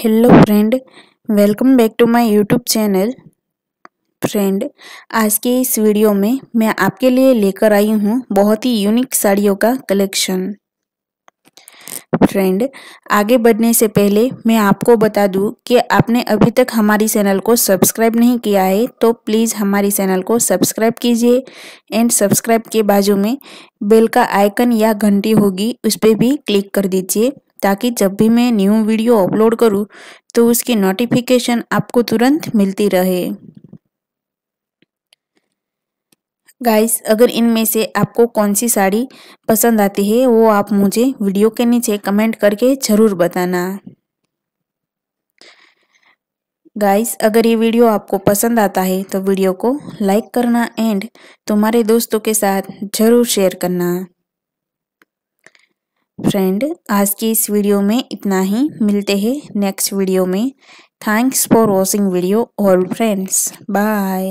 Hello friend welcome back to my YouTube channel friend आज के इस वीडियो में मैं आपके लिए लेकर आई हूँ बहुत ही यूनिक साड़ियों का कलेक्शन फ्रेंड आगे बढ़ने से पहले मैं आपको बता दूँ कि आपने अभी तक हमारी चैनल को सब्सक्राइब नहीं किया है तो प्लीज़ हमारी चैनल को सब्सक्राइब कीजिए एंड सब्सक्राइब के बाजू में बेल का आइकन या घंटी होगी, उस पर भी क्लिक कर दीजिए। ताकि जब भी मैं न्यू वीडियो अपलोड करूँ तो उसकी नोटिफिकेशन आपको तुरंत मिलती रहे। गाइस अगर इनमें से आपको कौन सी साड़ी पसंद आती है, वो आप मुझे वीडियो के नीचे कमेंट करके ज़रूर बताना। गाइस अगर ये वीडियो आपको पसंद आता है तो वीडियो को लाइक करना एंड तुम्हारे दोस्तों के साथ ज़रूर शेयर करना। फ्रेंड आज की इस वीडियो में इतना ही। मिलते हैं नेक्स्ट वीडियो में। Thanks for watching video all friends bye